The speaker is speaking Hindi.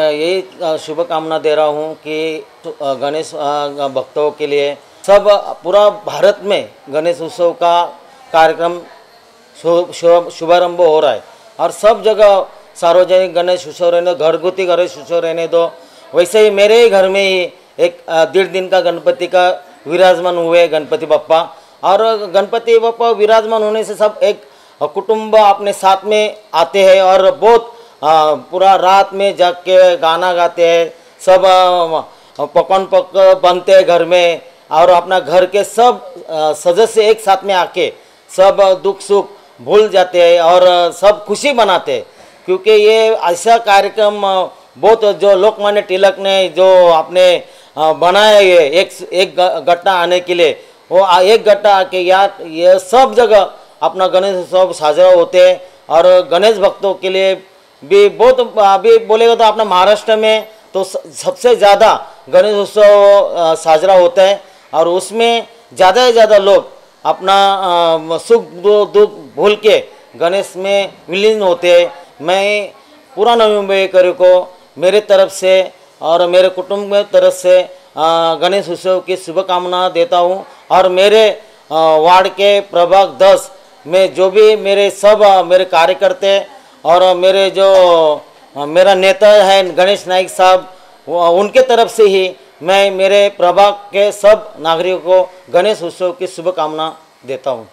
अ, शुभकामना दे रहा हूँ कि गणेश भक्तों के लिए सब पूरा भारत में गणेश उत्सव का कार्यक्रम शुभारंभ हो रहा है। और सब जगह सार्वजनिक गणेश उत्सव रहने दो घरगुती गणेश उत्सव रहने दो। वैसे ही मेरे ही घर में ही एक डेढ़ दिन का गणपति का विराजमान हुए गणपति बप्पा। और गणपति बप्पा विराजमान होने से सब एक कुटुंब अपने साथ में आते हैं और बहुत पूरा रात में जाग के गाना गाते हैं, सब पकवान पक, बनते हैं घर में, और अपना घर के सब सदस्य एक साथ में आके सब दुख सुख भूल जाते हैं और सब खुशी मनाते हैं। क्योंकि ये ऐसा कार्यक्रम बहुत जो लोकमान्य तिलक ने जो आपने बनाया है एक एक घटना आने के लिए, वो एक घटना आके यार ये सब जगह अपना गणेश उत्सव साझा होते हैं, और गणेश भक्तों के लिए भी बहुत अभी बोलेगा तो अपना महाराष्ट्र में तो सबसे ज़्यादा गणेश उत्सव साजरा होता है और उसमें ज़्यादा से ज़्यादा लोग अपना सुख दुख भूल के गणेश में विलीन होते हैं। मैं पूरा नवी मुंबईकर को, मेरे तरफ़ से और मेरे कुटुंब में तरफ़ से गणेश उत्सव की शुभकामना देता हूँ और मेरे वार्ड के प्रभाग दस में जो भी मेरे सब मेरे कार्यकर्ते और मेरे जो, मेरा नेता है गणेश नाइक साहब उनके तरफ़ से ही मैं मेरे प्रभाग के सब नागरिकों को गणेश उत्सव की शुभकामना देता हूँ।